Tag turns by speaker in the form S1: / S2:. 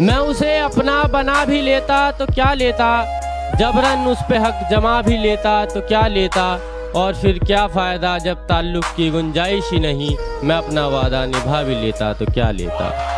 S1: मैं उसे अपना बना भी लेता तो क्या लेता? जबरन उस पे हक जमा भी लेता तो क्या लेता? और फिर क्या फ़ायदा जब ताल्लुक़ की गुंजाइश ही नहीं? मैं अपना वादा निभा भी लेता तो क्या लेता?